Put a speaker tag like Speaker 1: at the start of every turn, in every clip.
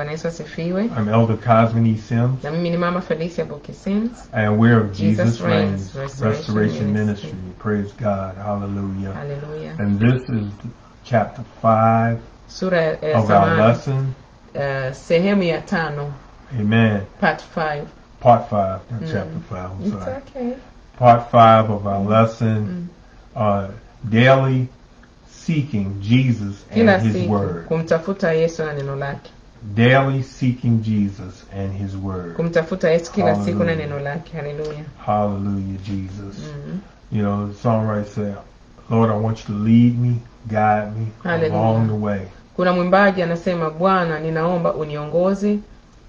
Speaker 1: Bwana Yesu asifiwe.
Speaker 2: I'm Elder Cosmin E. Sims,
Speaker 1: Na mimi ni Mama Felicia Bukisims.
Speaker 2: and we're of
Speaker 1: Jesus
Speaker 2: Jesus,
Speaker 1: Reigns Restoration
Speaker 2: Restoration
Speaker 1: Ministry.
Speaker 2: Ministry. Praise God. Hallelujah.
Speaker 1: Hallelujah.
Speaker 2: And this is chapter 5
Speaker 1: Sura ya ya
Speaker 2: of our lesson.
Speaker 1: uh, sehemu ya tano,
Speaker 2: Amen.
Speaker 1: part 5.
Speaker 2: Part 5, not chapter 5. I'm
Speaker 1: It's
Speaker 2: sorry.
Speaker 1: okay.
Speaker 2: Part 5 of our lesson. Uh, daily seeking Jesus
Speaker 1: Kila
Speaker 2: and His
Speaker 1: siku
Speaker 2: Word.
Speaker 1: kumtafuta Yesu na neno lake.
Speaker 2: Daily seeking Jesus and His Word.
Speaker 1: Kumtafuta Yesu kila siku na neno lake. Hallelujah.
Speaker 2: Hallelujah, Jesus.
Speaker 1: Mhm.
Speaker 2: You know, the songwriter said, Lord, I want you to lead me, guide me
Speaker 1: Hallelujah.
Speaker 2: along the way.
Speaker 1: Kuna mwimbaji anasema, Bwana, ninaomba uniongoze,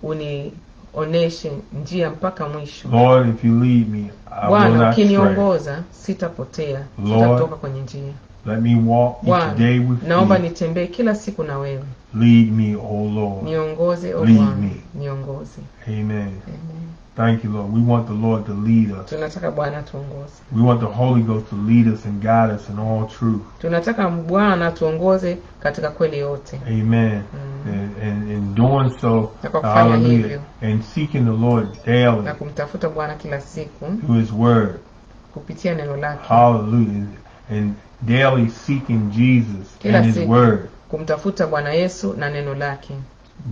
Speaker 1: unioneshe njia mpaka mwisho.
Speaker 2: Lord, if you lead me, I will not stray.
Speaker 1: ukiniongoza sitapotea, sitatoka kwenye njia.
Speaker 2: Let me walk
Speaker 1: Bwana,
Speaker 2: each day with
Speaker 1: naomba nitembee kila siku na wewe,
Speaker 2: Lead me, O Lord.
Speaker 1: niongoze o
Speaker 2: Lead me.
Speaker 1: niongoze.
Speaker 2: Amen.
Speaker 1: Amen.
Speaker 2: Thank you, Lord. We want the Lord to lead us.
Speaker 1: Tunataka Bwana tuongoze,
Speaker 2: We want the Holy Ghost to lead us and guide us in all truth.
Speaker 1: tunataka Bwana tuongoze katika kweli yote.
Speaker 2: Amen.
Speaker 1: Mm.
Speaker 2: And, and in doing so,
Speaker 1: Na kwa kufanya
Speaker 2: hallelujah, and seeking the Lord daily
Speaker 1: na kumtafuta Bwana kila siku
Speaker 2: through His Word.
Speaker 1: kupitia neno lake,
Speaker 2: Hallelujah. And daily seeking Jesus
Speaker 1: Kila
Speaker 2: and His
Speaker 1: siku.
Speaker 2: Word.
Speaker 1: Kumtafuta Bwana Yesu na neno lake.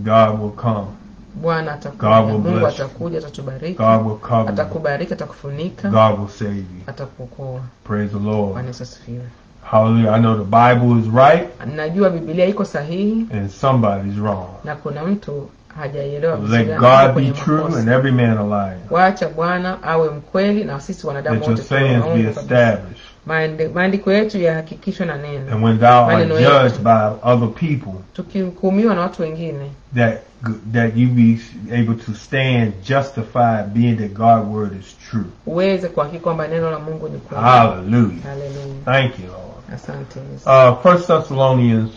Speaker 2: God will come.
Speaker 1: Bwana
Speaker 2: God
Speaker 1: atakuja,
Speaker 2: will
Speaker 1: Mungu
Speaker 2: bless you.
Speaker 1: atakuja, atatubariki,
Speaker 2: God will cover you.
Speaker 1: atakubariki, atakufunika,
Speaker 2: God will save you.
Speaker 1: atakuokoa.
Speaker 2: Praise the Lord.
Speaker 1: Bwana Yesu asifiwe.
Speaker 2: Hallelujah. I know the Bible is right
Speaker 1: Najua Biblia iko sahihi
Speaker 2: and somebody's wrong.
Speaker 1: na kuna mtu hajaielewa vizuri,
Speaker 2: Let God be true and every man a liar.
Speaker 1: Wacha Bwana awe mkweli na sisi wanadamu
Speaker 2: Let your
Speaker 1: wote tuwe
Speaker 2: sayings be established.
Speaker 1: Maandiko yetu yahakikishwe na neno.
Speaker 2: And when thou art
Speaker 1: Maneno
Speaker 2: judged
Speaker 1: yetu.
Speaker 2: by other people,
Speaker 1: Tukihukumiwa na watu wengine,
Speaker 2: that that you be able to stand justified, being that God's word is true.
Speaker 1: uweze kuhakiki kwamba neno la Mungu ni kweli.
Speaker 2: Hallelujah.
Speaker 1: Haleluya.
Speaker 2: Thank you, Lord.
Speaker 1: Asante Yesu.
Speaker 2: Uh, First Thessalonians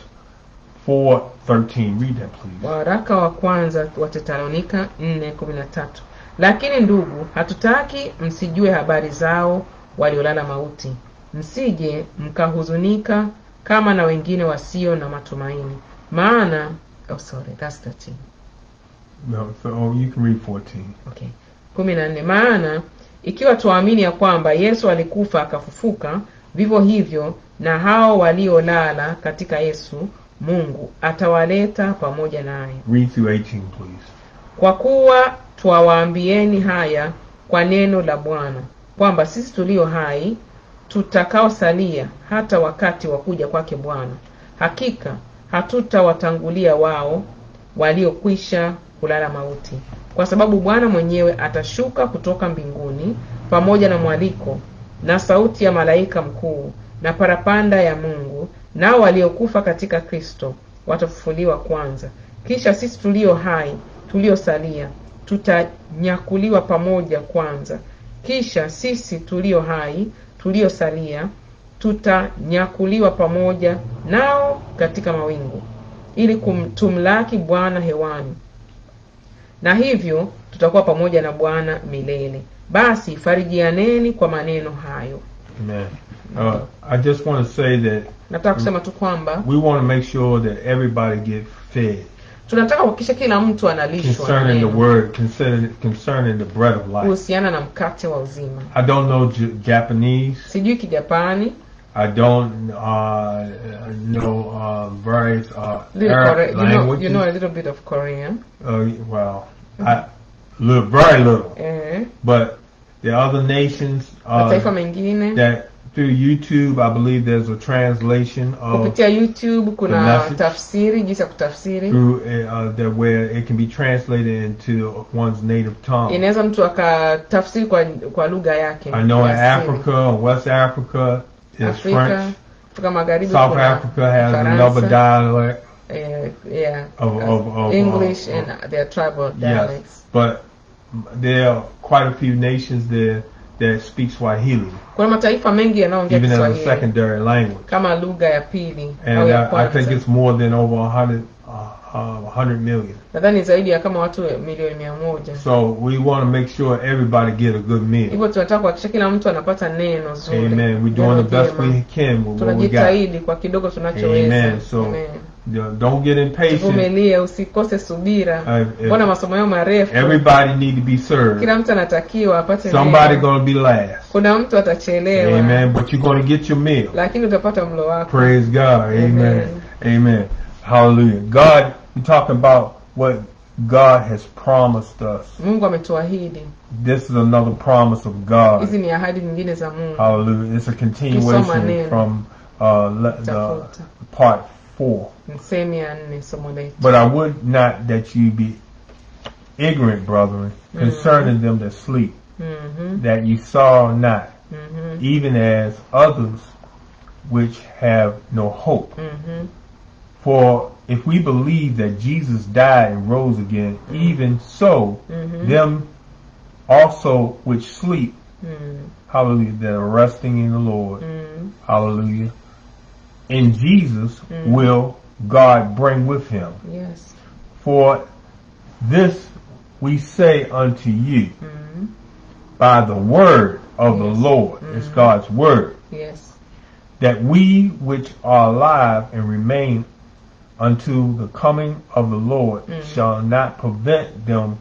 Speaker 2: four thirteen. Read that, please.
Speaker 1: Waraka wa kwanza wa Tesalonika 4:13. Lakini ndugu, hatutaki msijue habari zao waliolala mauti, msije mkahuzunika kama na wengine wasio na matumaini. Maana oh sorry, that's 13.
Speaker 2: No, so oh, you can read fourteen.
Speaker 1: Okay. kumi na nne. Maana ikiwa tuamini ya kwamba Yesu alikufa akafufuka, vivyo hivyo na hao waliolala katika Yesu, Mungu atawaleta pamoja naye.
Speaker 2: Read through eighteen, please.
Speaker 1: Kwa kuwa twawaambieni haya kwa neno la Bwana, kwamba sisi tulio hai tutakaosalia hata wakati wa kuja kwake Bwana, hakika hatutawatangulia wao waliokwisha kulala mauti, kwa sababu Bwana mwenyewe atashuka kutoka mbinguni pamoja na mwaliko na sauti ya malaika mkuu na parapanda ya Mungu, nao waliokufa katika Kristo watafufuliwa kwanza. Kisha sisi tulio hai tuliosalia tutanyakuliwa pamoja kwanza. Kisha sisi tulio hai tuliosalia tutanyakuliwa pamoja nao katika mawingu, ili tumlaki Bwana hewani, na hivyo tutakuwa pamoja na Bwana milele. Basi farijianeni kwa maneno hayo.
Speaker 2: Amen. Uh, I just want to say that
Speaker 1: Nataka kusema tu kwamba
Speaker 2: we want to make sure that everybody get fed
Speaker 1: tunataka kuhakikisha kila mtu analishwa na
Speaker 2: concerning the word, concerning concerning the bread of life.
Speaker 1: kuhusiana na mkate wa uzima.
Speaker 2: I don't know J- Japanese.
Speaker 1: Sijui Kijapani,
Speaker 2: I don't uh, know uh, various uh,
Speaker 1: little
Speaker 2: Arab
Speaker 1: you know, you know a little bit of Korean.
Speaker 2: uh, well, I little, very little.
Speaker 1: Eh,
Speaker 2: But the other nations uh, that through YouTube, I believe there's a translation of
Speaker 1: kupitia YouTube
Speaker 2: the
Speaker 1: kuna tafsiri, jinsi ya kutafsiri.
Speaker 2: through uh, that where it can be translated into one's native tongue.
Speaker 1: Inaweza mtu akatafsiri kwa kwa lugha yake.
Speaker 2: I know in. Africa, West Africa is
Speaker 1: Afrika,
Speaker 2: French.
Speaker 1: Afrika Magharibi
Speaker 2: South Africa has
Speaker 1: Ufaransa,
Speaker 2: another dialect.
Speaker 1: eh, yeah,
Speaker 2: of- of- of,
Speaker 1: English
Speaker 2: uh,
Speaker 1: and their tribal dialects.
Speaker 2: Yes,
Speaker 1: dialects.
Speaker 2: but there are quite a few nations there that speak Swahili,
Speaker 1: Kuna mataifa mengi yanayoongea
Speaker 2: even as a
Speaker 1: Kiswahili
Speaker 2: secondary language.
Speaker 1: kama lugha ya pili au
Speaker 2: And
Speaker 1: ya
Speaker 2: I, I think
Speaker 1: kwanza.
Speaker 2: it's more than over a hundred, uh, uh, hundred million.
Speaker 1: Nadhani zaidi ya kama watu milioni mia moja.
Speaker 2: So we want to make sure everybody get a good meal.
Speaker 1: Hivyo tunataka kuhakikisha kila mtu anapata neno zuri.
Speaker 2: Amen.
Speaker 1: We
Speaker 2: doing the best we can with what we got.
Speaker 1: Tunajitahidi kwa kidogo tunachoweza.
Speaker 2: Amen. So
Speaker 1: Amen.
Speaker 2: Don't get impatient.
Speaker 1: tuvumilie usikose subira
Speaker 2: Uh, if-
Speaker 1: mbona masomo yao marefu
Speaker 2: Everybody need to be served.
Speaker 1: kila mtu anatakiwa apate
Speaker 2: Somebody
Speaker 1: going
Speaker 2: to be last.
Speaker 1: kuna mtu atachelewa
Speaker 2: Amen. But you're to get your meal.
Speaker 1: lakini utapata mlo wako
Speaker 2: Praise God. Amen.
Speaker 1: Amen.
Speaker 2: Amen. Hallelujah. God, we're talking about what God has promised us.
Speaker 1: mungu ametuahidi
Speaker 2: This is another promise of God.
Speaker 1: hizi ni ahadi nyingine za mungu
Speaker 2: Hallelujah. It's a continuation from uh, the part four.
Speaker 1: ni sehemu ya nne somo letu
Speaker 2: But I would not that you be ignorant, brethren, concerning them that sleep,
Speaker 1: Mhm,
Speaker 2: that you saw not,
Speaker 1: mhm,
Speaker 2: even as others which have no hope. For if we believe that Jesus died and rose again, even so,
Speaker 1: Mhm.
Speaker 2: them also which sleep,
Speaker 1: Mm,
Speaker 2: hallelujah, that are resting in the Lord,
Speaker 1: mm,
Speaker 2: hallelujah, in Jesus
Speaker 1: Mm.
Speaker 2: will God bring with him.
Speaker 1: yes
Speaker 2: For this we say unto you
Speaker 1: Mhm,
Speaker 2: by the word of the Lord, it's. God's word,
Speaker 1: yes
Speaker 2: that we which are alive and remain unto the coming of the Lord
Speaker 1: Mm.
Speaker 2: shall not prevent them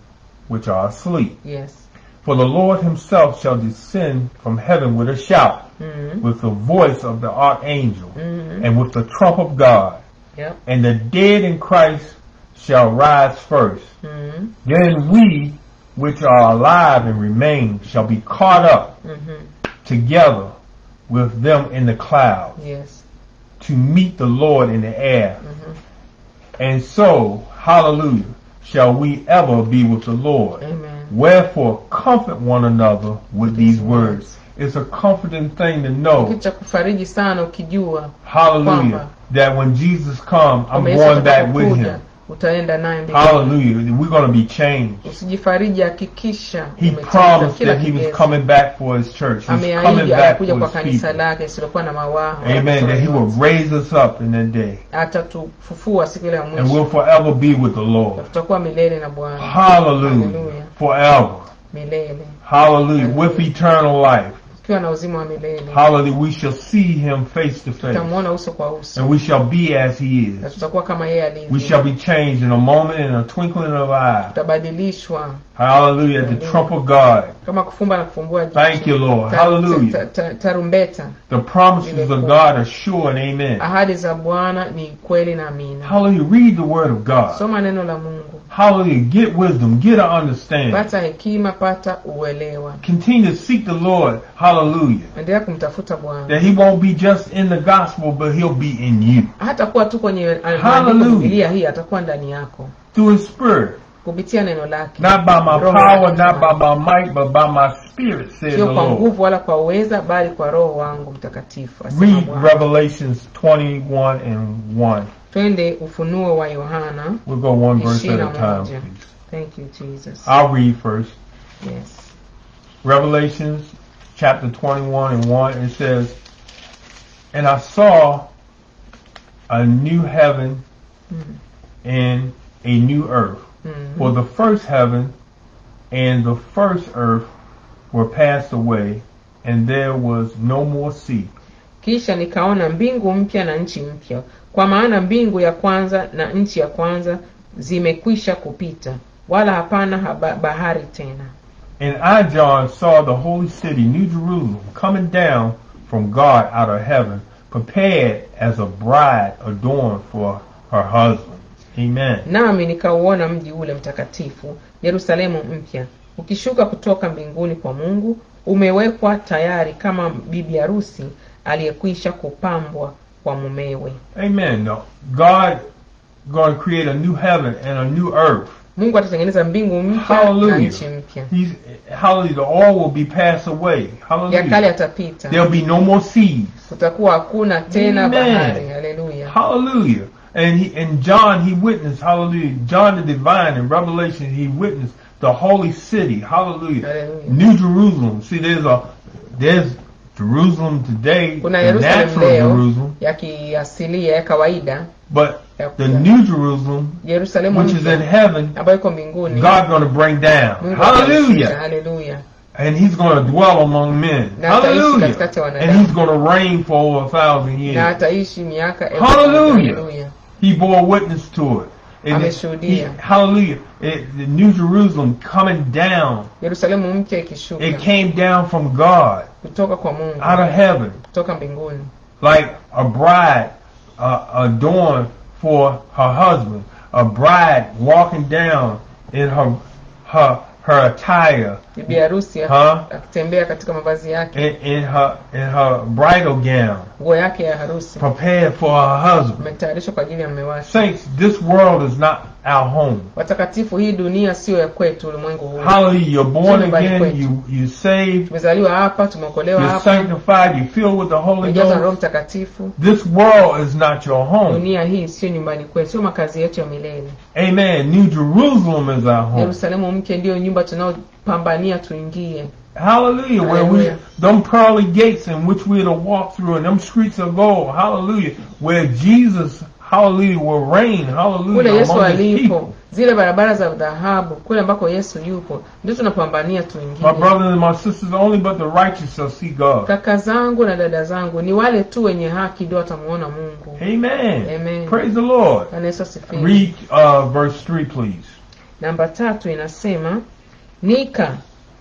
Speaker 2: which are asleep.
Speaker 1: yes
Speaker 2: For the Lord himself shall descend from heaven with a shout,
Speaker 1: Mhm,
Speaker 2: with the voice of the archangel,
Speaker 1: mhm.
Speaker 2: and with the trump of God,
Speaker 1: Yep.
Speaker 2: and the dead in Christ shall rise first.
Speaker 1: Mhm,
Speaker 2: Then we which are alive and remain shall be caught up
Speaker 1: mhm.
Speaker 2: together with them in the clouds
Speaker 1: yes
Speaker 2: to meet the Lord in the air.
Speaker 1: Mhm.
Speaker 2: And so, hallelujah, shall we ever be with the Lord.
Speaker 1: amen
Speaker 2: Wherefore, comfort one another with these words. It's a comforting thing to know,
Speaker 1: kitu cha kufariji sana ukijua
Speaker 2: hallelujah, that when Jesus comes, I'm going back with him.
Speaker 1: Utaenda naye.
Speaker 2: Hallelujah. We're going to be changed.
Speaker 1: usijifariji hakikisha
Speaker 2: He promised that he was coming back for his church. He's coming
Speaker 1: ameahidi
Speaker 2: back
Speaker 1: atakuja
Speaker 2: for
Speaker 1: kwa
Speaker 2: his
Speaker 1: kanisa
Speaker 2: people.
Speaker 1: lake lisilokuwa na mawaa
Speaker 2: Amen. That he will raise us up in that day.
Speaker 1: atatufufua siku ile ya
Speaker 2: And
Speaker 1: mwisho
Speaker 2: we'll forever be with the
Speaker 1: na
Speaker 2: Lord.
Speaker 1: tutakuwa milele na bwana
Speaker 2: Hallelujah.
Speaker 1: Hallelujah.
Speaker 2: Forever.
Speaker 1: milele
Speaker 2: Hallelujah. With eternal life.
Speaker 1: Tukiwa na uzima wa milele
Speaker 2: Hallelujah. We shall see him face to face.
Speaker 1: tutamwona uso kwa uso
Speaker 2: And we shall be as he
Speaker 1: na
Speaker 2: is.
Speaker 1: tutakuwa kama yeye
Speaker 2: We shall be changed in a moment, in a twinkling of an eye.
Speaker 1: tutabadilishwa
Speaker 2: Hallelujah. At the trump of God.
Speaker 1: kama kufumba na kufumbua jicho.
Speaker 2: Thank you, Lord.
Speaker 1: Ta-
Speaker 2: Hallelujah.
Speaker 1: ta- ta- tarumbeta
Speaker 2: The promises of God are sure and amen.
Speaker 1: ahadi za bwana ni kweli na amina
Speaker 2: Hallelujah. Read the word of God.
Speaker 1: soma neno la mungu
Speaker 2: Hallelujah. Get wisdom. Get an understanding.
Speaker 1: pata hekima pata uelewa
Speaker 2: Continue to seek the Lord. Hallelujah.
Speaker 1: endelea kumtafuta bwana
Speaker 2: That he won't be just in the gospel, but he'll be in you.
Speaker 1: hata kuwa tu kwenye
Speaker 2: Hallelujah.
Speaker 1: hii atakuwa ndani yako
Speaker 2: Through his spirit.
Speaker 1: kupitia neno lake
Speaker 2: Not by my
Speaker 1: Roho
Speaker 2: power, not by my might, but by my spirit, says the
Speaker 1: sio kwa
Speaker 2: Lord.
Speaker 1: nguvu wala kwa uweza bali kwa roho wangu mtakatifu
Speaker 2: Read Revelations 21 and 1.
Speaker 1: Twende ufunuo wa yohana
Speaker 2: We'll go one verse at a time, please.
Speaker 1: thank you jesus
Speaker 2: I'll read first.
Speaker 1: yes
Speaker 2: Revelations chapter 21 and 1, it says, And I saw a new heaven
Speaker 1: Mm.
Speaker 2: and a new earth.
Speaker 1: Mhm.
Speaker 2: For the first heaven and the first earth were passed away, and there was no more sea.
Speaker 1: kisha nikaona mbingu mpya na nchi mpya kwa maana mbingu ya kwanza na nchi ya kwanza zimekwisha kupita wala hapana haba, bahari tena
Speaker 2: And I, John, saw the holy city, New Jerusalem, coming down from God out of heaven, prepared as a bride adorned for her husband. Amen.
Speaker 1: nami nikauona mji ule mtakatifu yerusalemu mpya ukishuka kutoka mbinguni kwa mungu umewekwa tayari kama bibi harusi aliyekwisha kupambwa kwa mumewe
Speaker 2: Amen. No, God going to create a new heaven and a new earth.
Speaker 1: mungu atatengeneza mbingu mpya na
Speaker 2: Hallelujah.
Speaker 1: nchi mpya
Speaker 2: hallelujah. The all will be passed away.
Speaker 1: ya kale
Speaker 2: Hallelujah.
Speaker 1: yatapita
Speaker 2: There'll be no more seas.
Speaker 1: kutakuwa hakuna tena
Speaker 2: Amen.
Speaker 1: bahari haleluya
Speaker 2: Hallelujah. And he and John he witnessed, hallelujah. John the divine in Revelation he witnessed the holy city. Hallelujah.
Speaker 1: Hallelujah.
Speaker 2: New Jerusalem. See there's a there's Jerusalem today,
Speaker 1: kuna
Speaker 2: the natural Jerusalem,
Speaker 1: ya kiasilia ya kawaida
Speaker 2: but the new Jerusalem,
Speaker 1: yerusalemu
Speaker 2: which is in heaven,
Speaker 1: ambayo iko mbinguni
Speaker 2: God gonna bring down.
Speaker 1: Ataishusha.
Speaker 2: Hallelujah. And he's gonna dwell among men. Hallelujah.
Speaker 1: katikati ya wanadamu.
Speaker 2: And he's gonna reign for over a thousand years. Hallelujah. He bore witness to it. And it- he- hallelujah. It, the New Jerusalem coming down.
Speaker 1: Yerusalemu mpya ikishuka
Speaker 2: It came down from God
Speaker 1: kutoka kwa Mungu,
Speaker 2: out of heaven
Speaker 1: kutoka mbinguni,
Speaker 2: like a bride uh, adorned for her husband. A bride walking down in her her her attire,
Speaker 1: bibi harusi
Speaker 2: huh?
Speaker 1: akitembea katika mavazi yake,
Speaker 2: In, in her in her bridal gown,
Speaker 1: nguo yake ya harusi,
Speaker 2: prepared for her husband.
Speaker 1: umetayarishwa kwa ajili ya mume wake.
Speaker 2: Saints, this world is not our home.
Speaker 1: Watakatifu, hii dunia siyo ya kwetu, ulimwengu huu.
Speaker 2: Hallelujah. You're born again, you you saved,
Speaker 1: Tumezaliwa hapa, tumeokolewa
Speaker 2: you're
Speaker 1: hapa,
Speaker 2: sanctified, you filled with the Holy
Speaker 1: na Roho
Speaker 2: Ghost.
Speaker 1: Mtakatifu.
Speaker 2: This world is not your home.
Speaker 1: Dunia hii sio nyumbani kwetu, sio makazi yetu ya milele.
Speaker 2: Amen. New Jerusalem is our home.
Speaker 1: Yerusalemu mpya ndiyo nyumba tunaopambania tuingie.
Speaker 2: Hallelujah. Where we them pearly gates in which we're to walk through and them streets of gold. Hallelujah. Where Jesus, hallelujah, will reign.
Speaker 1: Kule
Speaker 2: Hallelujah.
Speaker 1: Yesu
Speaker 2: Among the
Speaker 1: alipo,
Speaker 2: people.
Speaker 1: zile barabara za dhahabu, kule ambako Yesu yupo, ndio tunapambania
Speaker 2: My brothers and my sisters, only but the righteous shall see God.
Speaker 1: Kaka zangu na dada zangu, ni wale tu wenye haki ndio watamuona Mungu.
Speaker 2: Amen.
Speaker 1: Amen.
Speaker 2: Praise the Lord. Read uh, verse 3, please.
Speaker 1: Namba tatu inasema Nika,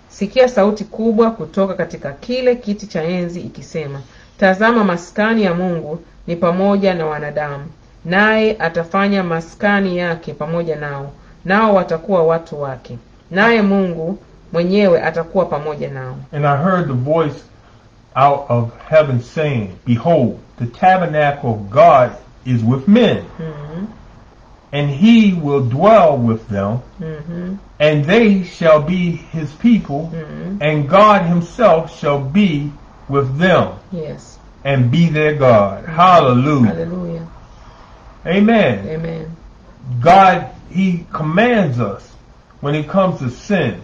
Speaker 1: sikia sauti kubwa kutoka katika kile kiti cha enzi ikisema, tazama maskani ya Mungu ni pamoja na wanadamu, naye atafanya maskani yake pamoja nao, nao watakuwa watu wake, naye Mungu mwenyewe atakuwa pamoja nao.
Speaker 2: And I heard the voice out of heaven saying, Behold, the tabernacle of God is with men,
Speaker 1: Mhm,
Speaker 2: and he will dwell with them,
Speaker 1: mhm,
Speaker 2: and they shall be his people,
Speaker 1: mhm.
Speaker 2: and God himself shall be with them,
Speaker 1: Yes.
Speaker 2: and be their God. Hallelujah.
Speaker 1: Haleluya.
Speaker 2: Amen.
Speaker 1: Amen.
Speaker 2: God, he commands us when it comes to sin,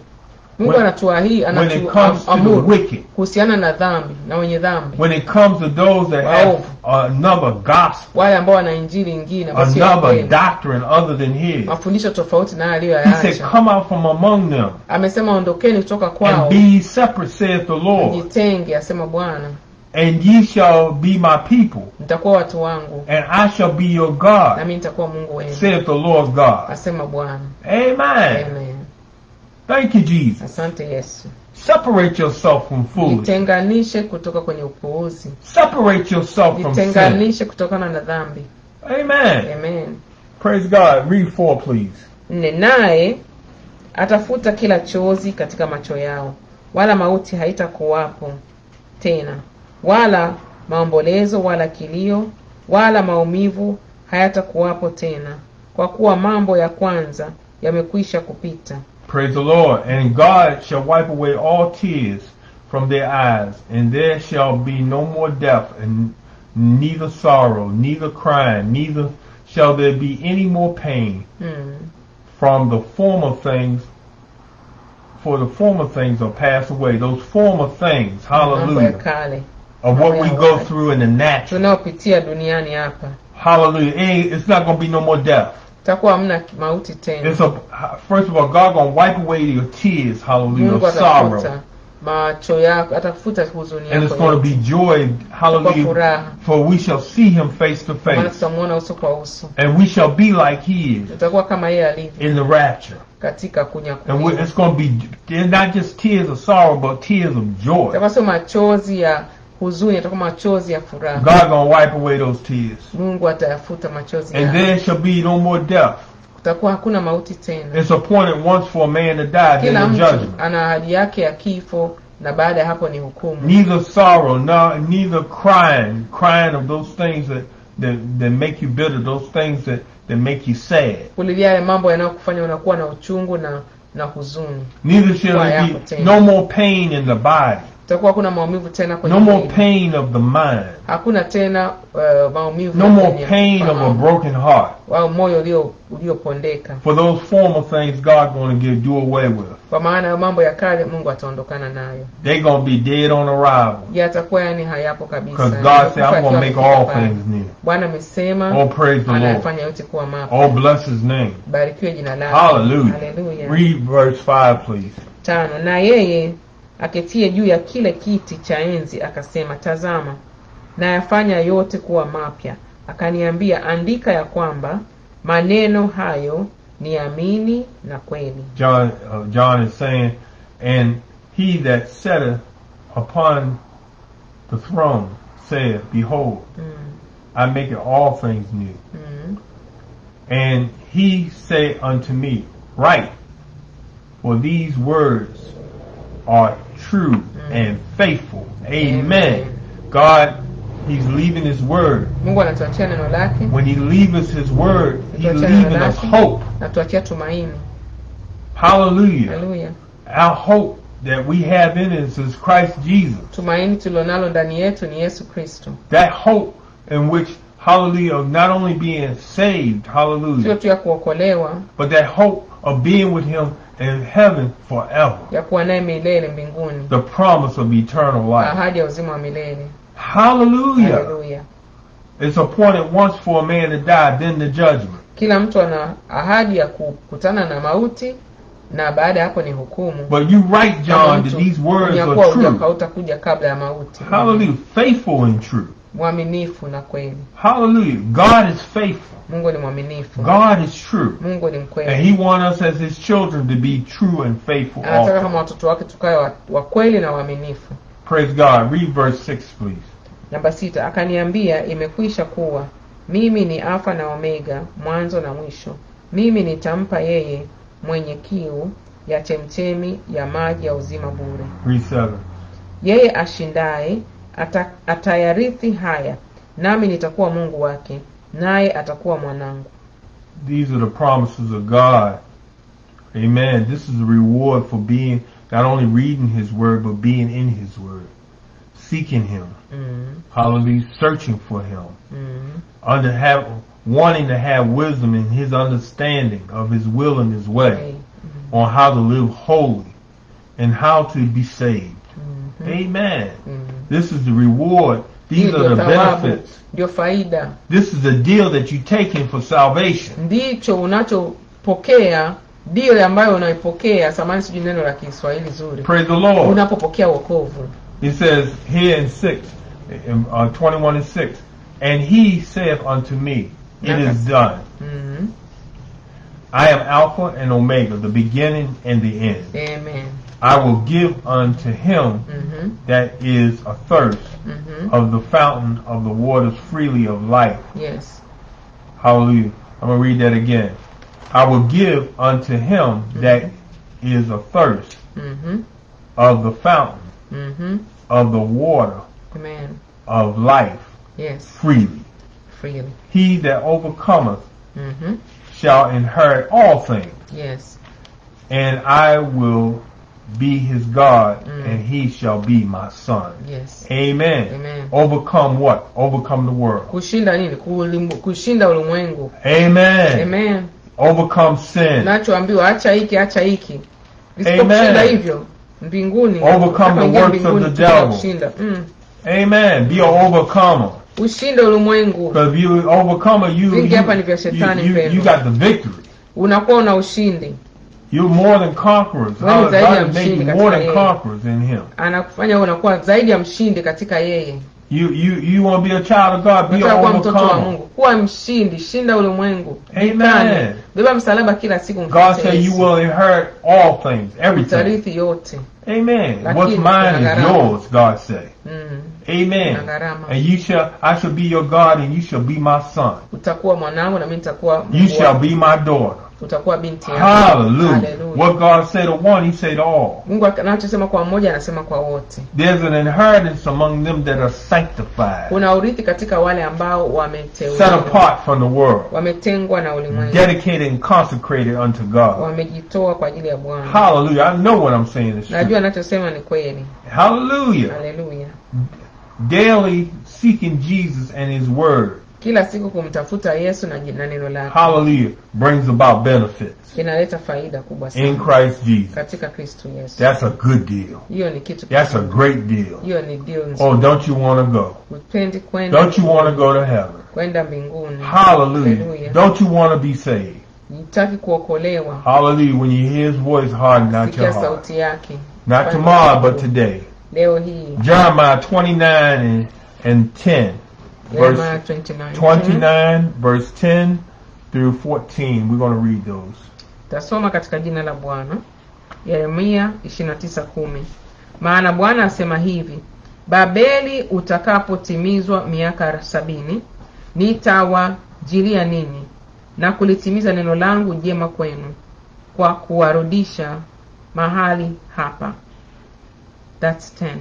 Speaker 1: Mungu
Speaker 2: When-
Speaker 1: anatuahii
Speaker 2: when it comes to the wicked,
Speaker 1: kuhusiana na dhambi na wenye dhambi,
Speaker 2: when it comes to those that have another gospel,
Speaker 1: wale ambao wana injili ingine ambayo sio ya
Speaker 2: another doctrine other than his.
Speaker 1: mafundisho tofauti na
Speaker 2: He said,
Speaker 1: aliyoyaacha.
Speaker 2: Come out from among them
Speaker 1: Amesema ondokeni kutoka kwao,
Speaker 2: and be separate, saith the Lord,
Speaker 1: mjitenge, asema Bwana,
Speaker 2: and ye shall be my people,
Speaker 1: mtakuwa watu wangu
Speaker 2: and I shall be your God,
Speaker 1: nami nitakuwa Mungu wenu,
Speaker 2: saith the Lord God.
Speaker 1: asema Bwana.
Speaker 2: Amen.
Speaker 1: Amen.
Speaker 2: Thank you, Jesus.
Speaker 1: Asante Yesu.
Speaker 2: Separate yourself from.
Speaker 1: Jitenganishe kutoka kwenye upuuzi,
Speaker 2: Separate yourself from sin.
Speaker 1: jitenganishe kutokana na dhambi.
Speaker 2: Amen.
Speaker 1: Amen.
Speaker 2: Praise God. Read four, please.
Speaker 1: Nne, naye atafuta kila chozi katika macho yao, wala mauti haitakuwapo tena, wala maombolezo, wala kilio, wala maumivu hayatakuwapo tena, kwa kuwa mambo ya kwanza yamekwisha kupita.
Speaker 2: Praise the Lord. And God shall wipe away all tears from their eyes, and there shall be no more death, and neither sorrow, neither crying, neither shall there be any more pain
Speaker 1: Hmm.
Speaker 2: from the former things. For the former things are passed away. Those former things, hallelujah, of what we go through in the natural.
Speaker 1: tunayopitia duniani hapa,
Speaker 2: Hallelujah. It's not going to be no more death.
Speaker 1: takuwa hamna mauti tena.
Speaker 2: It's a first of all, God gonna wipe away your tears, hallelujah, of sorrow,
Speaker 1: atafuta macho yako, atafuta huzuni
Speaker 2: and it's going to be joy, hallelujah, for we shall see Him face to face,
Speaker 1: tutamuona uso kwa uso,
Speaker 2: and we shall be like He is
Speaker 1: tutakuwa kama yeye alivyo
Speaker 2: in the rapture, and we, it's going to be not just tears of sorrow, but tears of joy.
Speaker 1: Itakuwa sio machozi ya huzuni, machozi ya furaha.
Speaker 2: God gonna wipe away those tears,
Speaker 1: Mungu atayafuta machozi
Speaker 2: and
Speaker 1: yao,
Speaker 2: there shall be no more death.
Speaker 1: kutakuwa hakuna mauti tena.
Speaker 2: It's appointed once for a man to die, then
Speaker 1: Kila mtu
Speaker 2: judgment.
Speaker 1: ana ahadi yake ya kifo, na baada ya hapo ni hukumu.
Speaker 2: neither sorrow, no, neither crying, crying of those things that, that, that make you bitter, those things that, that make you sad.
Speaker 1: Kulilia yale mambo yanayokufanya unakuwa na uchungu na na huzuni.
Speaker 2: Neither shall
Speaker 1: Kwa
Speaker 2: there
Speaker 1: yako
Speaker 2: be
Speaker 1: tena.
Speaker 2: no more pain in the body,
Speaker 1: Hakuna maumivu tena kwenye
Speaker 2: no more pain of the mind,
Speaker 1: Hakuna tena uh, maumivu
Speaker 2: no more pain of a broken heart.
Speaker 1: au moyo ulio uliopondeka.
Speaker 2: For those former things God going to give do away with.
Speaker 1: Kwa maana mambo ya kale Mungu ataondokana nayo.
Speaker 2: They going to be dead on arrival.
Speaker 1: Yatakuwa yani hayapo kabisa.
Speaker 2: Because God said, I'm going to make all things new.
Speaker 1: Bwana amesema
Speaker 2: Oh, praise the Lord.
Speaker 1: anayefanya yote kuwa mapya.
Speaker 2: Oh, bless his name.
Speaker 1: Barikiwe jina lake.
Speaker 2: Hallelujah.
Speaker 1: Hallelujah.
Speaker 2: Read verse 5, please.
Speaker 1: Tano, na yeye aketie juu ya kile kiti cha enzi akasema, tazama, nayafanya yote kuwa mapya. akaniambia andika ya kwamba maneno hayo ni amini na kweli
Speaker 2: John, uh, John is saying, and he that sitteth upon the throne saith, Behold,
Speaker 1: mm,
Speaker 2: I make it all things new.
Speaker 1: mm,
Speaker 2: And he said unto me, Write, for these words are true mm. and faithful. Amen. God, he's leaving his word.
Speaker 1: mungu neno lake
Speaker 2: When he leaves his word, he's leaving us hope.
Speaker 1: tumaini
Speaker 2: Hallelujah. Our hope that we have in us is Christ Jesus.
Speaker 1: ndani yetu ni yesu
Speaker 2: That hope in which, hallelujah, of not only being saved, hallelujah,
Speaker 1: tu ya kuokolewa
Speaker 2: but that hope of being with him in heaven forever.
Speaker 1: ya kuwa naye milele mbinguni
Speaker 2: The promise of eternal life.
Speaker 1: ahadi ya uzima wa milele
Speaker 2: Hallelujah.
Speaker 1: haleluya
Speaker 2: It's appointed once for a man to die, then the judgment.
Speaker 1: kila mtu ana ahadi ya kukutana na mauti na baada hapo ni hukumu
Speaker 2: But you write,
Speaker 1: Kama
Speaker 2: John, that these words are true.
Speaker 1: hautakuja kabla ya mauti
Speaker 2: Hallelujah. Faithful and true.
Speaker 1: Mwaminifu na kweli
Speaker 2: Hallelujah. God is faithful.
Speaker 1: mungu ni mwaminifu
Speaker 2: God is true.
Speaker 1: mungu ni
Speaker 2: And he wants us as his children to be true and faithful
Speaker 1: anataka kama watoto wake tukawe wa- wa kweli na waaminifu
Speaker 2: Praise God. Read verse 6, please.
Speaker 1: namba sita akaniambia imekwisha kuwa mimi ni alfa na omega mwanzo na mwisho mimi nitampa yeye mwenye kiu ya chemchemi ya maji ya uzima bure
Speaker 2: Read 7.
Speaker 1: yeye ashindaye ata, atayarithi haya nami nitakuwa mungu wake naye atakuwa mwanangu
Speaker 2: These are the promises of God. Amen. This is the reward for being, not only reading his word, but being in his word. Seeking him.
Speaker 1: mm,
Speaker 2: Hallelujah. Searching for him.
Speaker 1: mm,
Speaker 2: Under have, wanting to have wisdom in his understanding of his will and his way.
Speaker 1: okay.
Speaker 2: On how to live holy. And how to be saved.
Speaker 1: Mhm,
Speaker 2: Amen.
Speaker 1: mm.
Speaker 2: This is the reward. These are the benefits.
Speaker 1: ndio faida
Speaker 2: This is the deal that you take in for salvation.
Speaker 1: ndicho unachopokea ndio ambayo unaipokea samani sijui neno la kiswahili zuri
Speaker 2: Praise the Lord.
Speaker 1: unapopokea wokovu
Speaker 2: It says here in 6, in, uh, 21 and 6, And he saith unto me, It is done.
Speaker 1: Mhm.
Speaker 2: I am Alpha and Omega, the beginning and the end.
Speaker 1: amen
Speaker 2: I will give unto him
Speaker 1: Mhm,
Speaker 2: that is athirst
Speaker 1: mhm.
Speaker 2: of the fountain of the waters freely of life.
Speaker 1: yes
Speaker 2: Hallelujah. I'm going to read that again. I will give unto him that is athirst
Speaker 1: Mhm,
Speaker 2: of the fountain
Speaker 1: mhm.
Speaker 2: of the water
Speaker 1: amen
Speaker 2: of life
Speaker 1: yes
Speaker 2: freely.
Speaker 1: freely
Speaker 2: He that overcometh
Speaker 1: Mhm,
Speaker 2: shall inherit all things,
Speaker 1: yes
Speaker 2: and I will be his God,
Speaker 1: Mm.
Speaker 2: and he shall be my son.
Speaker 1: yes
Speaker 2: Amen.
Speaker 1: Amen.
Speaker 2: Overcome what? Overcome the world.
Speaker 1: kushinda nini kushinda ulimwengu
Speaker 2: Amen.
Speaker 1: amen
Speaker 2: Overcome sin.
Speaker 1: nachoambiwa acha hiki acha hiki visipokushinda hivyo mbinguni
Speaker 2: Overcome the works of the devil.
Speaker 1: mm.
Speaker 2: Amen. Be an overcomer.
Speaker 1: ushinde ulimwengu
Speaker 2: Because if you overcomer, you you,
Speaker 1: hapa ni vya
Speaker 2: you, you, you got the victory.
Speaker 1: unakuwa una ushindi
Speaker 2: You're more than conquerors. God God made you more than
Speaker 1: yeye.
Speaker 2: conquerors in Him.
Speaker 1: anakufanya unakuwa zaidi ya mshindi katika yeye
Speaker 2: You you you want to be a child of God? Be
Speaker 1: unataka
Speaker 2: an
Speaker 1: kuwa mtoto wa
Speaker 2: overcomer.
Speaker 1: mungu kuwa mshindi shinda ulimwengu
Speaker 2: Amen.
Speaker 1: Beba msalaba kila siku
Speaker 2: God said you will inherit all things, everything.
Speaker 1: yote
Speaker 2: Amen.
Speaker 1: Lakini
Speaker 2: What's mine is yours, God said.
Speaker 1: mm.
Speaker 2: Amen. And you shall, I shall be your God, and you shall be my son.
Speaker 1: utakuwa mwanangu na mimi nitakuwa
Speaker 2: You shall be my daughter.
Speaker 1: Utakuwa binti
Speaker 2: Hallelujah.
Speaker 1: Hallelujah.
Speaker 2: What God said to one, He said to all.
Speaker 1: mungu anachosema kwa mmoja anasema kwa wote
Speaker 2: There's an inheritance among them that are sanctified,
Speaker 1: kuna urithi katika wale ambao
Speaker 2: set apart from the world,
Speaker 1: wametengwa na ulimwengu
Speaker 2: dedicated and consecrated unto God.
Speaker 1: wamejitoa kwa ajili ya bwana
Speaker 2: Hallelujah. I know what I'm saying is true.
Speaker 1: najua anachosema ni kweli
Speaker 2: Hallelujah.
Speaker 1: haleluya
Speaker 2: Daily seeking Jesus and His Word.
Speaker 1: Kila siku kumtafuta yesu na, neno lake
Speaker 2: Hallelujah. Brings about benefits
Speaker 1: inaleta faida kubwa
Speaker 2: in Christ Jesus.
Speaker 1: katika kristo yesu
Speaker 2: That's a good deal.
Speaker 1: hiyo ni kitu
Speaker 2: That's a great deal.
Speaker 1: hiyo ni deal
Speaker 2: Oh, don't you want to go?
Speaker 1: upendi kwenda
Speaker 2: Don't you want to go to heaven?
Speaker 1: kwenda mbinguni
Speaker 2: Hallelujah. Don't you want to be saved?
Speaker 1: kuokolewa
Speaker 2: Hallelujah. When you hear his voice, harden not your heart.
Speaker 1: sauti yake
Speaker 2: Not tomorrow, but today.
Speaker 1: leo hii
Speaker 2: Jeremiah 29 and, and 10.
Speaker 1: Jeremiah
Speaker 2: verse
Speaker 1: 29.
Speaker 2: 29, mm -hmm. verse 10 through 14. We're going to read those.
Speaker 1: Tasoma katika jina la Bwana. Yeremia 29:10. Maana Bwana asema hivi, Babeli utakapotimizwa miaka sabini, nitawajilia nini na kulitimiza neno langu jema kwenu kwa kuwarudisha mahali hapa. That's 10.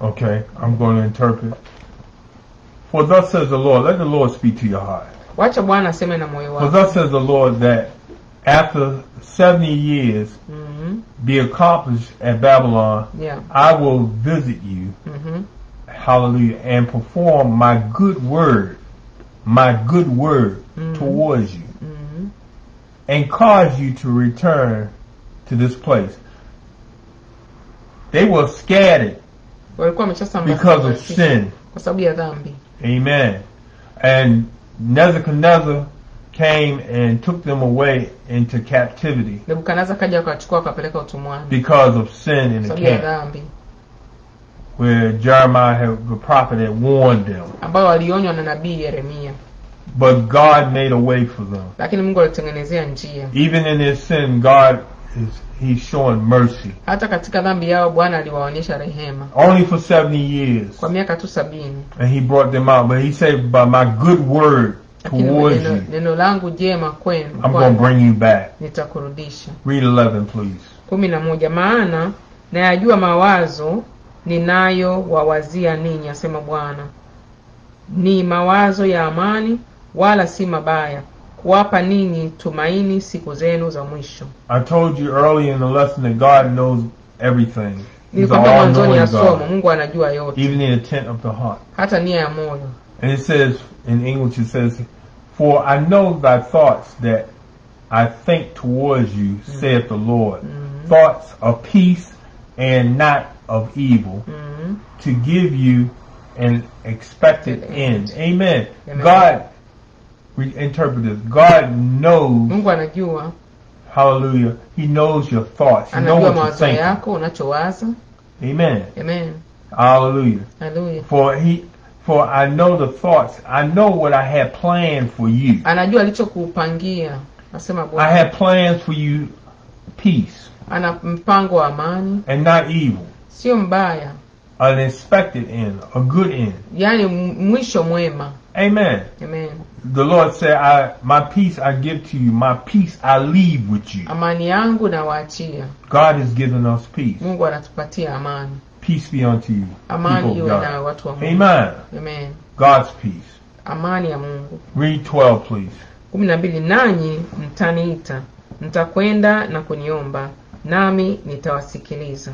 Speaker 2: Okay, I'm going to interpret. For thus says the Lord, let the Lord speak to your heart.
Speaker 1: Wacha Bwana aseme na moyo
Speaker 2: For thus says the Lord that after 70 years
Speaker 1: Mhm.
Speaker 2: be accomplished at Babylon,
Speaker 1: Yeah.
Speaker 2: I will visit you,
Speaker 1: Mhm.
Speaker 2: hallelujah, and perform my good word, my good word
Speaker 1: Mhm.
Speaker 2: towards you,
Speaker 1: Mhm.
Speaker 2: and cause you to return to this place. They were scattered because of sin.
Speaker 1: Kwa sababu ya dhambi.
Speaker 2: Amen. And Nebuchadnezzar came and took them away into captivity
Speaker 1: Nebukadneza kaja akawachukua akawapeleka utumwani
Speaker 2: because of sin in the camp, where Jeremiah, had, the prophet, had warned them.
Speaker 1: ambao walionywa na nabii Yeremia,
Speaker 2: But God made a way for them.
Speaker 1: lakini Mungu alitengenezea njia.
Speaker 2: Even in their sin, God is He's showing mercy.
Speaker 1: Hata katika dhambi yao Bwana aliwaonyesha rehema
Speaker 2: Only for 70 years.
Speaker 1: kwa miaka tu sabini,
Speaker 2: And He brought them out. But He said, by my good word towards you,
Speaker 1: neno langu jema kwenu
Speaker 2: I'm going to bring you back.
Speaker 1: nitakurudisha.
Speaker 2: Read 11, please.
Speaker 1: kumi na moja maana nayajua mawazo ninayo wawazia ninyi, asema Bwana, ni mawazo ya amani, wala si mabaya, kuwapa ninyi tumaini siku zenu za mwisho.
Speaker 2: I told you early in the lesson that God knows everything. He's
Speaker 1: Nilikwambia mwanzoni ya somo, Mungu anajua yote,
Speaker 2: even in the intent of the heart.
Speaker 1: hata nia ya moyo.
Speaker 2: And it says in English, it says, "For I know thy thoughts that I think towards you," saith the Lord, thoughts of peace and not of evil,
Speaker 1: Mhm.
Speaker 2: to give you an expected end. Amen.
Speaker 1: Amen.
Speaker 2: God, interpret this. God knows.
Speaker 1: Mungu anajua,
Speaker 2: Hallelujah. He knows your thoughts. He knows what you're
Speaker 1: yako, unachowaza.
Speaker 2: Amen.
Speaker 1: Amen,
Speaker 2: Hallelujah.
Speaker 1: haleluya.
Speaker 2: For he for I know the thoughts. I know what I had planned for you.
Speaker 1: Anajua alichokupangia, asema
Speaker 2: I
Speaker 1: Bwana.
Speaker 2: had plans for you peace
Speaker 1: Ana mpango wa amani,
Speaker 2: and not evil.
Speaker 1: sio mbaya,
Speaker 2: An expected end, a good end.
Speaker 1: yaani mwisho mwema.
Speaker 2: Amen.
Speaker 1: Amen.
Speaker 2: The Lord said, I my peace I give to you, my peace I leave with you.
Speaker 1: Amani yangu nawaachia.
Speaker 2: God has given us peace.
Speaker 1: Mungu anatupatia amani.
Speaker 2: Peace be unto you.
Speaker 1: Amani iwe na watu wa Mungu.
Speaker 2: Amen.
Speaker 1: Amen.
Speaker 2: God's peace.
Speaker 1: Amani ya Mungu.
Speaker 2: Read 12, please.
Speaker 1: kumi na mbili nanyi mtaniita, mtakwenda na kuniomba, nami nitawasikiliza.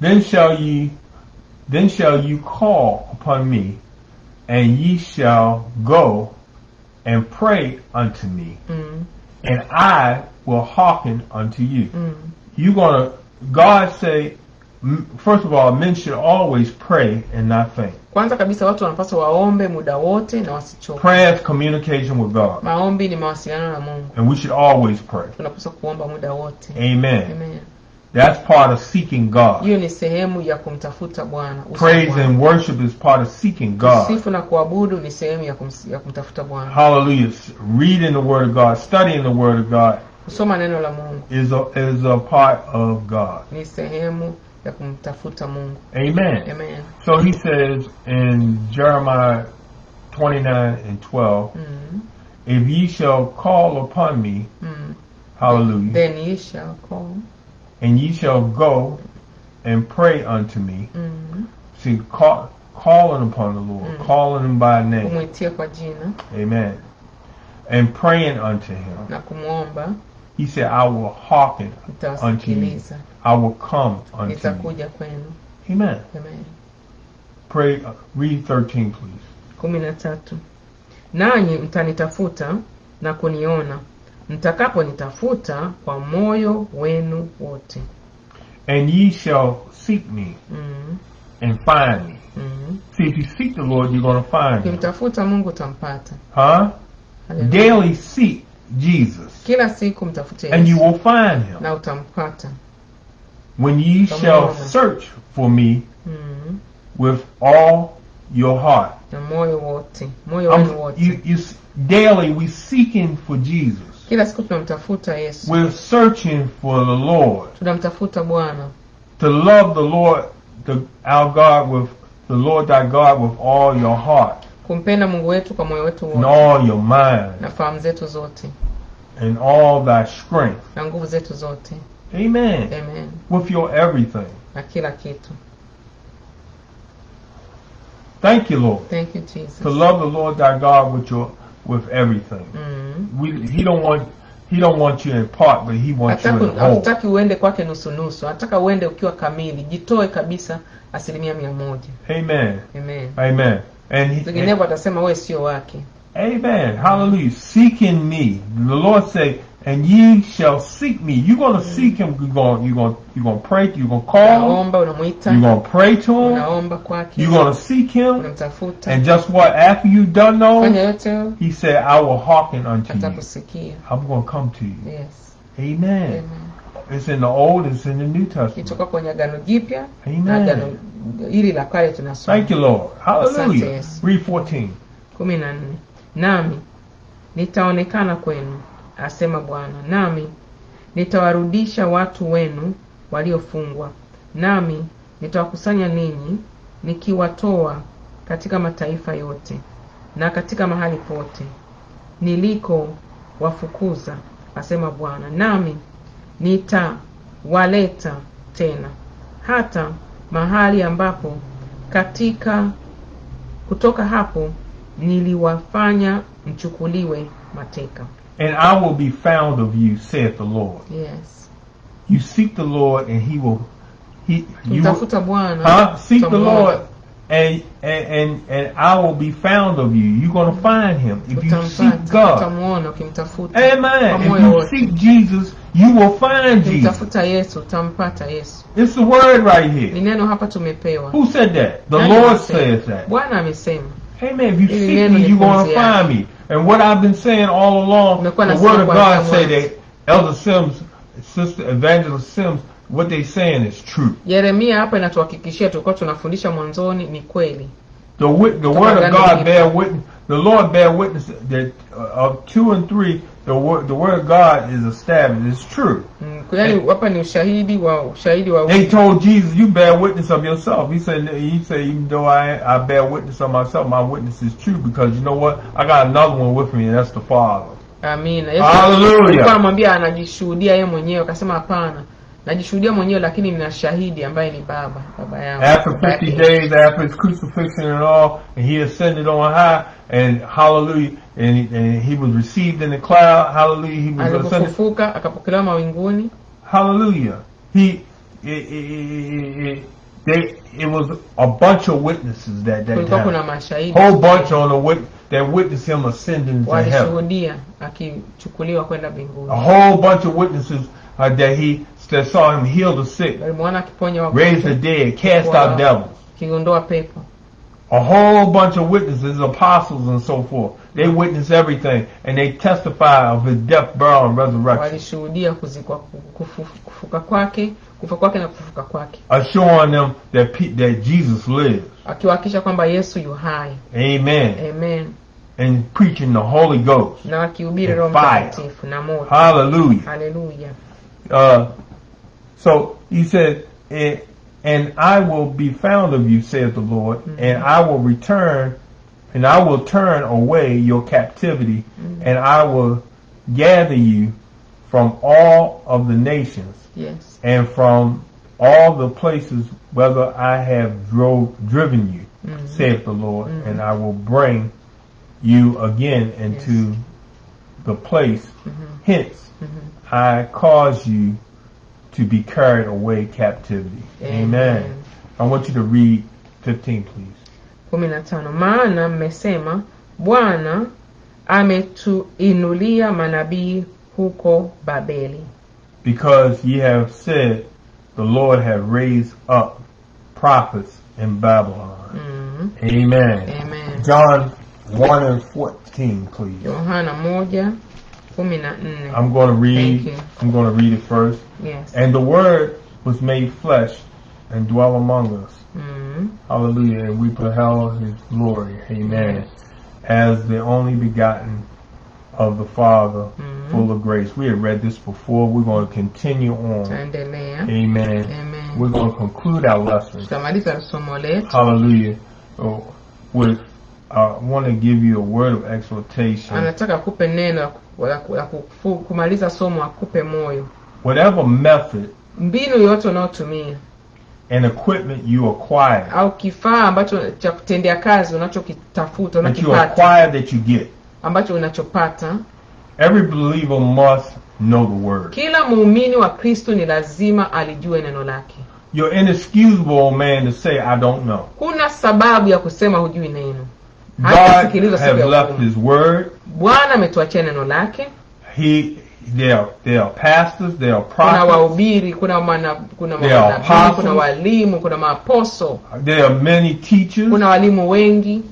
Speaker 2: Then shall ye then shall you call upon me, and ye shall go and pray unto me,
Speaker 1: Mm,
Speaker 2: and I will hearken unto you.
Speaker 1: mm.
Speaker 2: You gonna God say first of all, men should always pray and not faint.
Speaker 1: Kwanza kabisa watu wanapaswa waombe muda wote na wasichoke.
Speaker 2: Prayer is communication with God,
Speaker 1: Maombi ni mawasiliano na Mungu.
Speaker 2: and we should always pray.
Speaker 1: Tunapaswa kuomba muda wote.
Speaker 2: Amen.
Speaker 1: Amen.
Speaker 2: That's part of seeking God.
Speaker 1: Hiyo ni sehemu ya kumtafuta Bwana.
Speaker 2: Praise and worship is part of seeking God.
Speaker 1: Sifu na kuabudu ni sehemu ya, kumtafuta Bwana.
Speaker 2: Hallelujah. Reading the Word of God, studying the Word of God
Speaker 1: Kusoma neno la Mungu
Speaker 2: is a, is a part of God.
Speaker 1: ni sehemu ya kumtafuta Mungu.
Speaker 2: Amen.
Speaker 1: Amen.
Speaker 2: So he says in Jeremiah 29 and 12,
Speaker 1: Mm,
Speaker 2: If ye shall call upon me,
Speaker 1: mm.
Speaker 2: hallelujah,
Speaker 1: Then ye shall call.
Speaker 2: And ye shall go and pray unto me.
Speaker 1: Mm.
Speaker 2: See, call, calling upon the Lord,
Speaker 1: Mm.
Speaker 2: calling him by name.
Speaker 1: Kumwitia kwa jina
Speaker 2: Amen. And praying unto him.
Speaker 1: na
Speaker 2: He said, I will hearken
Speaker 1: nitawasikiliza,
Speaker 2: I will come unto you. Amen.
Speaker 1: Amen.
Speaker 2: Pray, uh, read 13, please.
Speaker 1: kumi na tatu. Nanyi mtanitafuta na kuniona mtakaponitafuta kwa moyo wenu wote.
Speaker 2: And ye shall seek me
Speaker 1: Mm,
Speaker 2: and find me.
Speaker 1: mm.
Speaker 2: See, if you seek the Lord, you're going to find him.
Speaker 1: Ukimtafuta Mungu utampata.
Speaker 2: Huh? Daily seek Jesus,
Speaker 1: Kila siku mtafute
Speaker 2: and you will find him.
Speaker 1: na utampata.
Speaker 2: When ye shall search for me
Speaker 1: Mm,
Speaker 2: with all your heart.
Speaker 1: na moyo wote moyo wenu wote
Speaker 2: you, you, daily we seeking for Jesus.
Speaker 1: Kila siku tunamtafuta yesu
Speaker 2: We're searching for the Lord.
Speaker 1: tunamtafuta bwana
Speaker 2: To love the Lord, the, our God with the Lord thy God with all your heart
Speaker 1: kumpenda mungu wetu kwa moyo wetu
Speaker 2: and
Speaker 1: wote
Speaker 2: all your mind
Speaker 1: na fahamu zetu zote
Speaker 2: and all thy strength.
Speaker 1: na nguvu zetu zote
Speaker 2: Amen.
Speaker 1: amen
Speaker 2: With your everything.
Speaker 1: na kila kitu
Speaker 2: Thank you, Lord.
Speaker 1: thank you jesus
Speaker 2: To love the Lord thy God with your with everything.
Speaker 1: mm.
Speaker 2: We, he don't want he don't want you in part, but he wants you in
Speaker 1: Hataki-
Speaker 2: whole.
Speaker 1: hatutaki uende kwake nusunusu anataka uende ukiwa kamili jitoe kabisa asilimia mia moja
Speaker 2: Amen.
Speaker 1: amen
Speaker 2: Amen. And he,
Speaker 1: vinginevyo atasema wewe sio wake
Speaker 2: Amen. Hallelujah. Seeking me. The Lord say, and ye shall seek me. You're gonna seek him. You're gonna you're gonna you're gonna pray. You're gonna call. him. You're gonna pray to him. You're gonna seek him. And just what? After you've done those, he said, I will hearken unto you. I'm gonna come to you.
Speaker 1: yes
Speaker 2: Amen.
Speaker 1: amen
Speaker 2: It's in the Old. It's in the New Testament.
Speaker 1: kitoka kwenye agano jipya na
Speaker 2: Amen.
Speaker 1: agano hili la kale tunasoma
Speaker 2: Thank you, Lord. Hallelujah. Read 14.
Speaker 1: kumi na nami nitaonekana kwenu asema bwana nami nitawarudisha watu wenu waliofungwa. Nami nitawakusanya ninyi nikiwatoa katika mataifa yote na katika mahali pote niliko wafukuza asema bwana. Nami nitawaleta tena hata mahali ambapo katika kutoka hapo niliwafanya mchukuliwe mateka
Speaker 2: And I will be found of you, saith the Lord.
Speaker 1: yes
Speaker 2: You seek the Lord, and He will. He you will, huh? Seek the. Lord, and, and and and I will be found of you. You're gonna find Him if you seek God.
Speaker 1: utamuona ukimtafuta kwa
Speaker 2: Amen. If you seek Jesus, you will find Jesus.
Speaker 1: ukimtafuta yesu utampata yesu
Speaker 2: It's the word right here.
Speaker 1: neno hapa tumepewa
Speaker 2: Who said that? The Lord says that. Amen. If you seek me, you're gonna find me. And what I've been saying all along, the word of God say that Elder Sims, Sister Evangelist Sims, what they saying is true.
Speaker 1: yeremia hapa inatuhakikishia tulikuwa tunafundisha mwanzoni ni kweli
Speaker 2: The the word of God bear witness. The Lord bear witness that uh, of two and three, the word the word of God is established. It's true.
Speaker 1: Mm, yaani hapa ni ushahidi wa ushahidi wa
Speaker 2: They told Jesus, "You bear witness of yourself." He said, "He said, even though I I bear witness of myself, my witness is true because you know what? I got another one with me, and that's the Father."
Speaker 1: amina
Speaker 2: Hallelujah.
Speaker 1: Alikuwa anamwambia anajishuhudia yeye mwenyewe akasema hapana najishuhudia mwenyewe lakini nina shahidi ambaye ni baba baba yangu
Speaker 2: After 50 days after his crucifixion and all, and he ascended on high, and hallelujah, and he, and he was received in the cloud. Hallelujah, he was ascended.
Speaker 1: akapokelewa mawinguni
Speaker 2: Hallelujah. He, it, it, it, they, it was a bunch of witnesses that that
Speaker 1: kulikuwa kuna mashahidi
Speaker 2: Whole bunch on the wit that witnessed him ascending to heaven.
Speaker 1: walishuhudia akichukuliwa kwenda mbinguni
Speaker 2: A whole bunch of witnesses uh, that he that saw him heal the sick, raise the dead, cast out devils. A whole bunch of witnesses, apostles and so forth. They witness everything and they testify of his death, burial, and resurrection,
Speaker 1: walishuhudia kuzikwa kufu- kufuka kwake kufa kwake na kufufuka kwake
Speaker 2: assuring them that pe- that Jesus lives.
Speaker 1: akiwahakikisha kwamba yesu yu hai
Speaker 2: Amen.
Speaker 1: amen
Speaker 2: And preaching the Holy Ghost. fire.
Speaker 1: moto
Speaker 2: Hallelujah. Uh, so he said, "Eh, and I will be found of you, saith the Lord, and I will return, and I will turn away your captivity, and I will gather you from all of the nations,
Speaker 1: yes.
Speaker 2: and from all the places whether I have drove driven you, saith the Lord, and I will bring you again into the place. Hence, I cause you to be carried away captivity. Amen. I want you to read 15, please.
Speaker 1: kumi na tano maana mmesema bwana ametuinulia manabii huko babeli
Speaker 2: Because ye have said, the Lord have raised up prophets in Babylon.
Speaker 1: mm.
Speaker 2: Amen.
Speaker 1: amen
Speaker 2: John 1 and 14, please.
Speaker 1: yohana moja kumi na nne
Speaker 2: I'm going to read.
Speaker 1: Thank you.
Speaker 2: I'm going to read it first.
Speaker 1: yes
Speaker 2: And the Word was made flesh and dwell among us.
Speaker 1: mm.
Speaker 2: Hallelujah. And we beheld his glory. Amen. As the only begotten of the Father,
Speaker 1: Mhm.
Speaker 2: full of grace. We had read this before. We're going to continue on. Amen.
Speaker 1: Amen.
Speaker 2: We're going to conclude our lesson.
Speaker 1: tutamaliza somo letu
Speaker 2: Hallelujah. Oh, with I want to give you a word of exhortation.
Speaker 1: anataka akupe neno la kumaliza somo akupe moyo
Speaker 2: Whatever method
Speaker 1: mbinu yoyote unaotumia
Speaker 2: and equipment you acquire,
Speaker 1: au kifaa ambacho cha kutendea kazi unachokitafuta
Speaker 2: that you acquire that you get.
Speaker 1: ambacho unachopata
Speaker 2: Every believer must know the word.
Speaker 1: kila muumini wa kristo ni lazima alijue neno lake
Speaker 2: You're inexcusable, man, to say I don't know.
Speaker 1: kuna sababu ya kusema hujui neno
Speaker 2: God has left. His word.
Speaker 1: bwana ametuachia neno lake
Speaker 2: He, there, are- there are pastors, there are
Speaker 1: kuna
Speaker 2: prophets,
Speaker 1: wahubiri kuna mana, kuna
Speaker 2: There are
Speaker 1: manabii kuna walimu kuna maaposo
Speaker 2: there are many teachers.
Speaker 1: kuna walimu wengi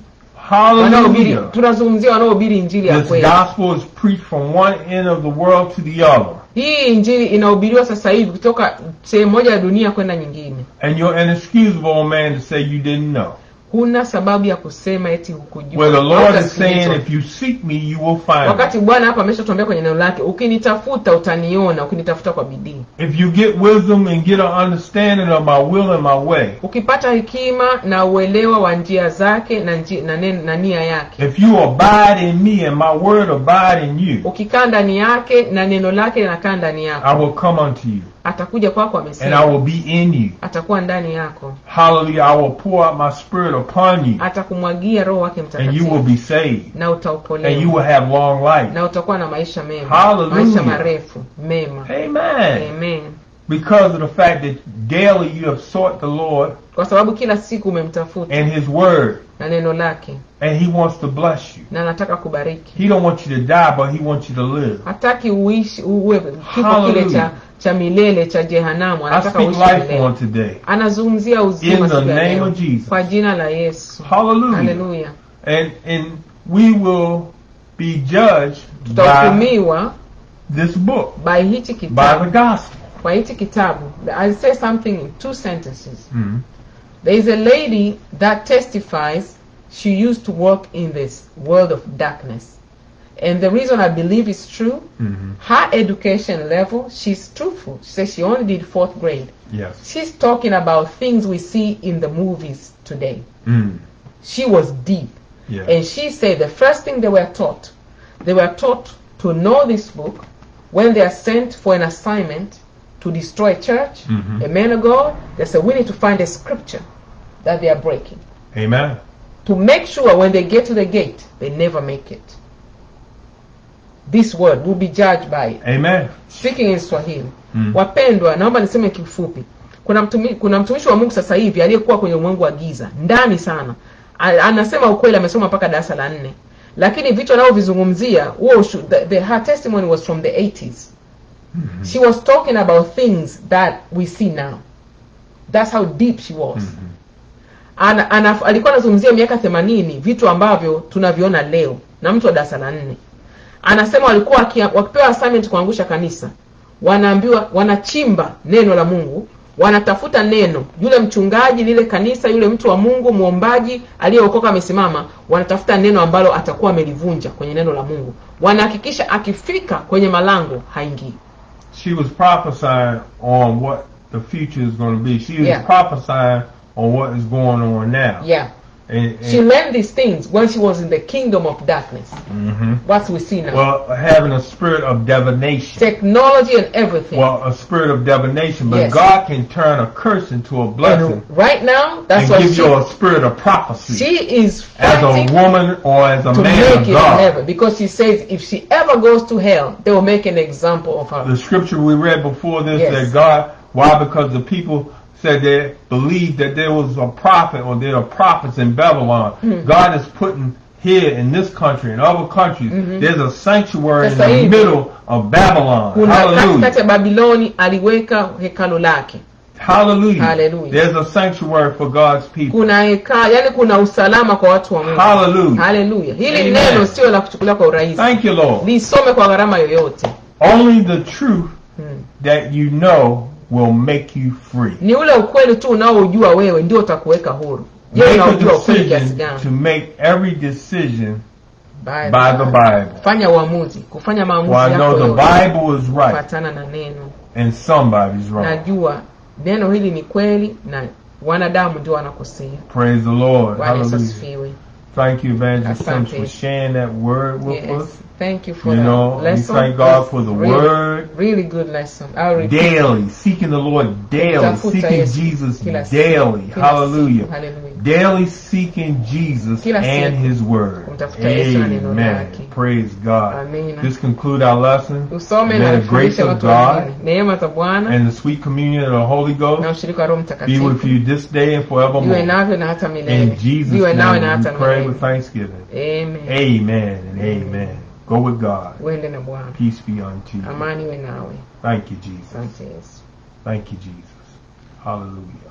Speaker 2: Hallelujah.
Speaker 1: tunazungumzia wanaohubiri injili ya
Speaker 2: This gospel is preached from one end of the world to the other.
Speaker 1: hii injili inahubiriwa sasa hivi kutoka sehemu moja ya dunia kwenda nyingine
Speaker 2: And you're inexcusable, man, to say you didn't know.
Speaker 1: Huna sababu ya kusema eti hukujua.
Speaker 2: Well, the Lord is saying, if you seek me, you will find.
Speaker 1: Wakati bwana hapa ameshatuambia kwenye neno lake ukinitafuta utaniona ukinitafuta kwa bidii.
Speaker 2: If you get wisdom and get an understanding of my will and my way,
Speaker 1: ukipata hekima na uelewa wa njia zake na, njia, na, na nia yake.
Speaker 2: if you abide in me and my word abide in you,
Speaker 1: ukikaa ndani yake na neno lake linakaa ndani yako.
Speaker 2: I will come unto you
Speaker 1: atakuja kwako
Speaker 2: and I will be in you.
Speaker 1: atakuwa ndani yako
Speaker 2: Hallelujah. I will pour out my spirit upon you
Speaker 1: atakumwagia roho wake
Speaker 2: and you will
Speaker 1: mtakatifu
Speaker 2: be saved
Speaker 1: na
Speaker 2: and you
Speaker 1: utaokolewa
Speaker 2: will have long life.
Speaker 1: na utakuwa na maisha mema
Speaker 2: Hallelujah.
Speaker 1: maisha marefu mema
Speaker 2: Amen.
Speaker 1: amen
Speaker 2: Because of the fact that daily you have sought the Lord
Speaker 1: kwa sababu kila siku umemtafuta
Speaker 2: and His Word,
Speaker 1: na neno lake
Speaker 2: and He wants to bless you.
Speaker 1: na anataka kubariki
Speaker 2: He don't want you to die, but He wants you to live.
Speaker 1: hataki uishi uwe kifo
Speaker 2: Hallelujah.
Speaker 1: kile cha cha milele cha jehanamu anataka uishi
Speaker 2: life
Speaker 1: milele
Speaker 2: on today.
Speaker 1: anazungumzia
Speaker 2: In
Speaker 1: uzima
Speaker 2: the
Speaker 1: siku ya
Speaker 2: name
Speaker 1: leo.
Speaker 2: of Jesus.
Speaker 1: kwa jina la yesu
Speaker 2: Hallelujah.
Speaker 1: haleluya
Speaker 2: And and we will be judged by
Speaker 1: tutahukumiwa
Speaker 2: this book,
Speaker 1: by hichi
Speaker 2: by the gospel.
Speaker 1: kwa hichi kitabu i say something in two sentences
Speaker 2: Mhm.
Speaker 1: there is a lady that testifies she used to work in this world of darkness and the reason i believe is true
Speaker 2: Mhm.
Speaker 1: her education level she's truthful she says she only did fourth grade
Speaker 2: Yes.
Speaker 1: she's talking about things we see in the movies today
Speaker 2: Mm.
Speaker 1: she was deep
Speaker 2: Yeah.
Speaker 1: And she said the first thing they were taught, they were taught to know this book when they are sent for an assignment to destroy a church,
Speaker 2: Mhm.
Speaker 1: a man of God. They said, we need to find a scripture that they are breaking
Speaker 2: Amen.
Speaker 1: to make sure when they get to the gate, they never make it. This word will be judged by it.
Speaker 2: Amen.
Speaker 1: Speaking in Swahili.
Speaker 2: Mm.
Speaker 1: Wapendwa, naomba niseme kifupi. Kuna mtumi, kuna mtumishi wa Mungu sasa hivi aliyekuwa kwenye ulimwengu wa giza ndani sana, anasema ukweli, amesoma mpaka darasa la nne, lakini vitu anavyovizungumzia huo the, the, her testimony was from the 80s. She was talking about things that we see now. That's how deep she was. Ana, ana, alikuwa anazungumzia miaka 80 vitu ambavyo tunaviona leo na mtu wa darasa la nne anasema walikuwa wakipewa assignment kuangusha kanisa wanaambiwa wanachimba neno la mungu wanatafuta neno yule mchungaji lile kanisa yule mtu wa mungu mwombaji aliyeokoka amesimama wanatafuta neno ambalo atakuwa amelivunja kwenye neno la mungu wanahakikisha akifika kwenye malango haingii
Speaker 2: She was prophesying on what the future is going to be. She was
Speaker 1: Yeah.
Speaker 2: prophesying on what is going on now.
Speaker 1: yeah
Speaker 2: And, and,
Speaker 1: she learned these things when she was in the kingdom of darkness
Speaker 2: Mhm.
Speaker 1: what we see now
Speaker 2: Well, having a spirit of divination.
Speaker 1: technology and everything
Speaker 2: Well, a spirit of divination, but
Speaker 1: Yes.
Speaker 2: God can turn a curse into a blessing
Speaker 1: and right now that's
Speaker 2: and
Speaker 1: what
Speaker 2: give
Speaker 1: she,
Speaker 2: you a spirit of prophecy
Speaker 1: she is
Speaker 2: as a woman or as a
Speaker 1: to
Speaker 2: man
Speaker 1: make
Speaker 2: of
Speaker 1: it in
Speaker 2: God.
Speaker 1: heaven because she says if she ever goes to hell they will make an example of her
Speaker 2: The scripture we read before this
Speaker 1: Yes.
Speaker 2: that God, why? Because the people said they believed that there was a prophet or there are prophets in Babylon.
Speaker 1: Hmm.
Speaker 2: God is putting here in this country and other countries, there's a sanctuary in the middle of Babylon. Hallelujah.
Speaker 1: babiloni aliweka lake
Speaker 2: Hallelujah.
Speaker 1: Hallelujah.
Speaker 2: There's a sanctuary for God's people.
Speaker 1: kuna heka yani kuna usalama kwa watu wa mungu
Speaker 2: Hallelujah.
Speaker 1: haleluya hili
Speaker 2: Amen.
Speaker 1: neno sio la kuchukulia kwa urahisi
Speaker 2: Thank you, Lord.
Speaker 1: lisome kwa gharama yoyote
Speaker 2: Only the truth
Speaker 1: Hmm.
Speaker 2: that you know will make you free.
Speaker 1: ni ule ukweli tu unaojua wewe ndio utakuweka huru je
Speaker 2: Make a
Speaker 1: ukweli kiasi
Speaker 2: decision
Speaker 1: gani
Speaker 2: to make every decision
Speaker 1: By
Speaker 2: by the Bible.
Speaker 1: fanya uamuzi kufanya maamuzi
Speaker 2: For I know the Bible is right
Speaker 1: kufuatana na neno
Speaker 2: and somebody's wrong.
Speaker 1: najua neno hili ni kweli na wanadamu ndio wanakosea
Speaker 2: Praise the Lord.
Speaker 1: bwana
Speaker 2: Hallelujah. Thank you, Evangelist Sims, for sharing that word with
Speaker 1: yes
Speaker 2: us.
Speaker 1: Thank you for
Speaker 2: You
Speaker 1: the
Speaker 2: know, we thank God for the
Speaker 1: really,
Speaker 2: word.
Speaker 1: really good lesson I'll repeat
Speaker 2: Daily, seeking the Lord daily, seeking Jesus daily. Hallelujah.
Speaker 1: Hallelujah.
Speaker 2: Daily seeking Jesus and. His word.
Speaker 1: Kumtafuta Yesu na neno
Speaker 2: Amen. Praise God.
Speaker 1: Amina.
Speaker 2: This conclude our lesson. may the grace of God and the sweet communion of the Holy Ghost be with you this day and forevermore.
Speaker 1: navyo na hata
Speaker 2: In Jesus'
Speaker 1: iwe nawe na
Speaker 2: name, we pray with thanksgiving.
Speaker 1: amen
Speaker 2: Amen and amen. Go with God.
Speaker 1: uende na bwana
Speaker 2: Peace be unto you.
Speaker 1: amani iwe nawe
Speaker 2: Thank you, Jesus.
Speaker 1: asante yesu
Speaker 2: Thank you, Jesus. Hallelujah.